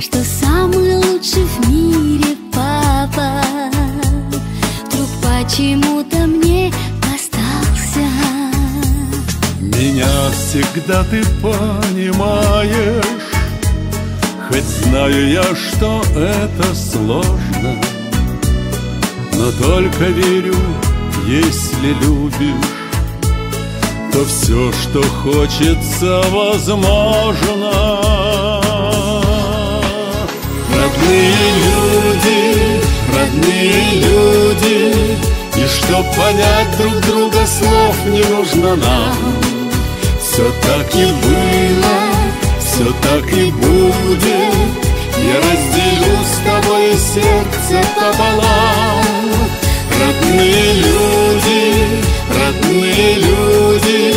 что самый лучший в мире папа. Вдруг почему-то мне остался Меня всегда ты понимаешь Хоть знаю я, что это сложно. Но только верю, если любишь То все, что хочется, возможно родные люди И чтоб понять друг друга, слов не нужно нам. Все так и было все так и будет. Я разделю с тобой сердце пополам. Родные люди, родные люди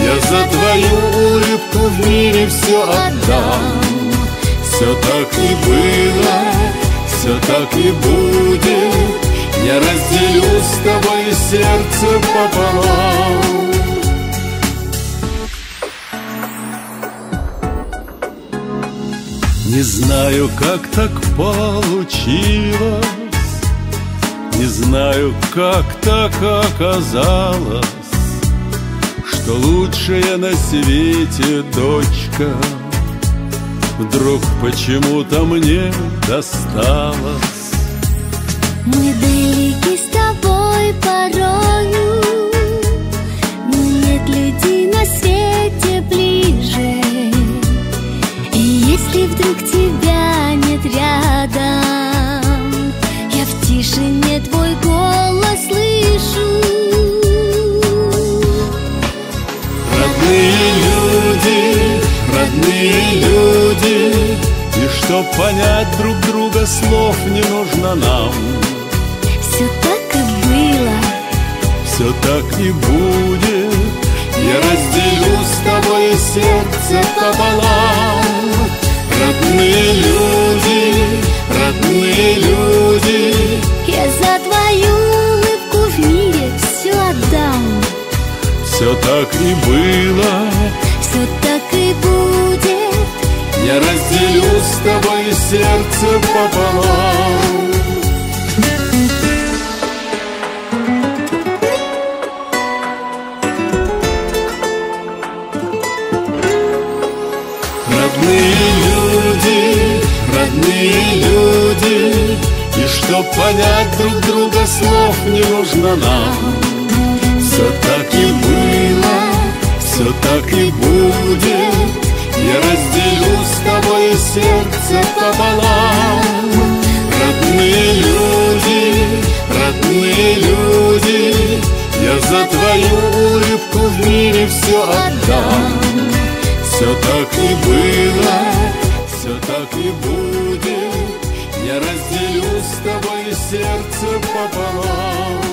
Я за твою улыбку в мире все отдам. Все так и было, все так и будет с тобой сердце пополам. Не знаю, как так получилось. Не знаю, как так оказалось Что лучшая на свете дочка Вдруг почему-то мне досталась. Мы далеки с тобой понять друг друга, слов не нужно нам так и будет. Я разделю с тобой сердце пополам. Родные люди, родные люди. Я за твою улыбку в мире все отдам. Все так и было. Все так и будет. Я разделю с тобой сердце пополам Родные люди, родные люди И чтоб понять друг друга, слов не нужно нам. Все так и было, все так и будет так и было, все так и будет. Я разделю с тобой сердце пополам.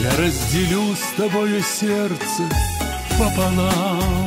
Я разделю с тобой сердце пополам